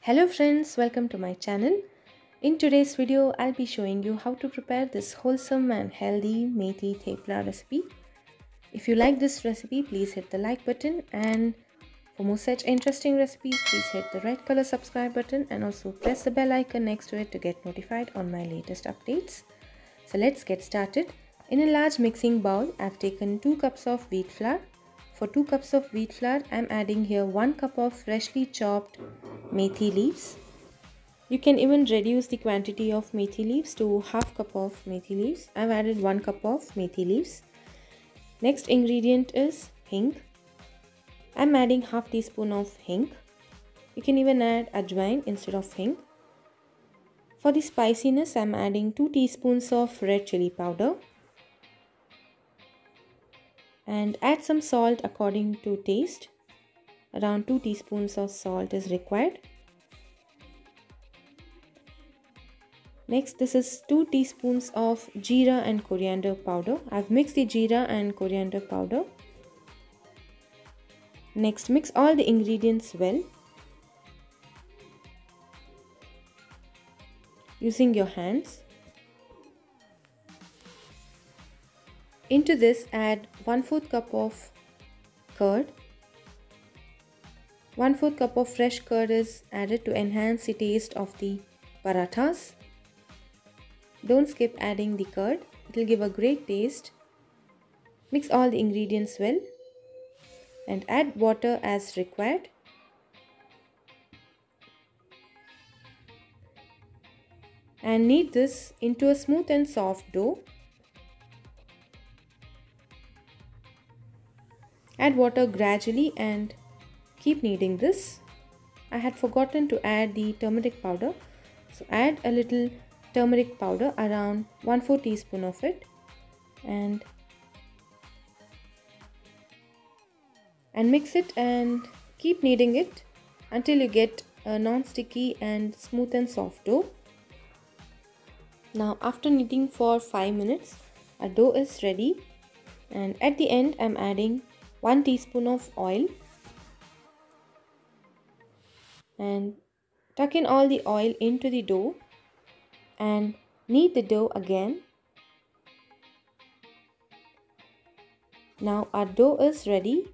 Hello friends, welcome to my channel. In today's video, I'll be showing you how to prepare this wholesome and healthy methi thepla recipe. If you like this recipe, please hit the like button and for more such interesting recipes, please hit the red color subscribe button and also press the bell icon next to it to get notified on my latest updates. So let's get started. In a large mixing bowl, I've taken 2 cups of wheat flour, for 2 cups of wheat flour, I'm adding here 1 cup of freshly chopped methi leaves. You can even reduce the quantity of methi leaves to half cup of methi leaves. I've added 1 cup of methi leaves. Next ingredient is hing. I'm adding half teaspoon of hing. You can even add ajwain instead of hing. For the spiciness, I'm adding 2 teaspoons of red chili powder and add some salt according to taste. Around 2 teaspoons of salt is required. Next, this is 2 teaspoons of jeera and coriander powder. I've mixed the jeera and coriander powder. Next, mix all the ingredients well. Using your hands. Into this add 1 4th cup of curd. 1 4th cup of fresh curd is added to enhance the taste of the parathas. Don't skip adding the curd, it will give a great taste. Mix all the ingredients well and add water as required. And knead this into a smooth and soft dough. Add water gradually and keep kneading this. I had forgotten to add the turmeric powder. So add a little turmeric powder around 1 4 teaspoon of it and and mix it and keep kneading it until you get a non-sticky and smooth and soft dough. Now after kneading for 5 minutes, our dough is ready and at the end I'm adding 1 teaspoon of oil and tuck in all the oil into the dough and knead the dough again. Now our dough is ready.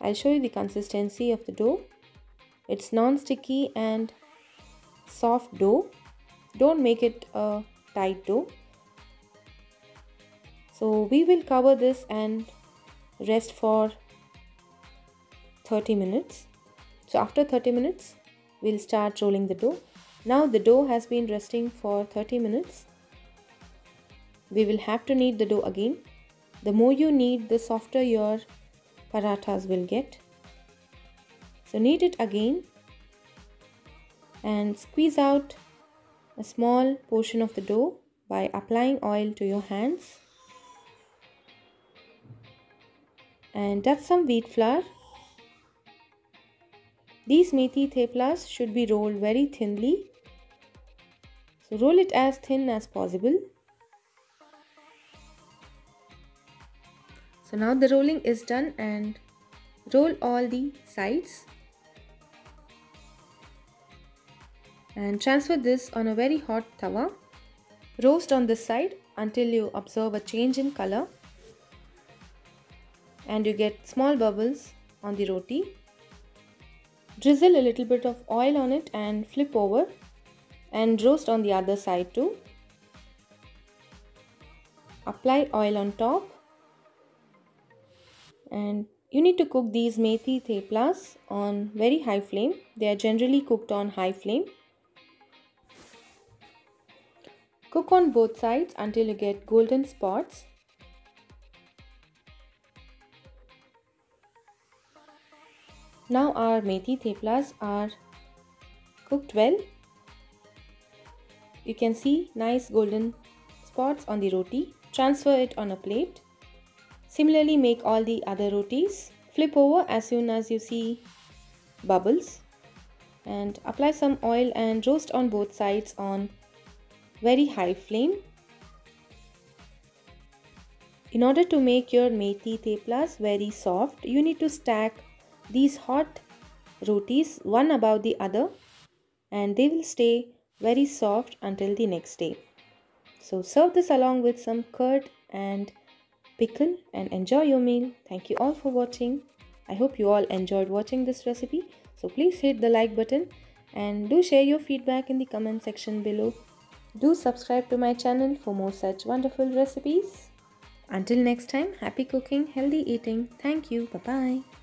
I'll show you the consistency of the dough. It's non-sticky and soft dough. Don't make it a tight dough. So we will cover this and rest for 30 minutes. So after 30 minutes, we'll start rolling the dough. Now the dough has been resting for 30 minutes. We will have to knead the dough again. The more you knead, the softer your parathas will get. So knead it again and squeeze out a small portion of the dough by applying oil to your hands and that's some wheat flour. These methi theplas should be rolled very thinly. So roll it as thin as possible. So now the rolling is done and roll all the sides. And transfer this on a very hot tawa. Roast on this side until you observe a change in color and you get small bubbles on the roti. Drizzle a little bit of oil on it and flip over and roast on the other side too. Apply oil on top and you need to cook these methi theplas on very high flame. They are generally cooked on high flame. Cook on both sides until you get golden spots. Now our methi theplas are cooked well. You can see nice golden spots on the roti. Transfer it on a plate. Similarly make all the other rotis. Flip over as soon as you see bubbles and apply some oil and roast on both sides on very high flame. In order to make your methi theplas very soft, you need to stack these hot rotis one above the other and they will stay very soft until the next day. So serve this along with some curd and pickle and enjoy your meal. Thank you all for watching. I hope you all enjoyed watching this recipe. So please hit the like button and do share your feedback in the comment section below. Do subscribe to my channel for more such wonderful recipes. Until next time, happy cooking, healthy eating. Thank you. Bye-bye.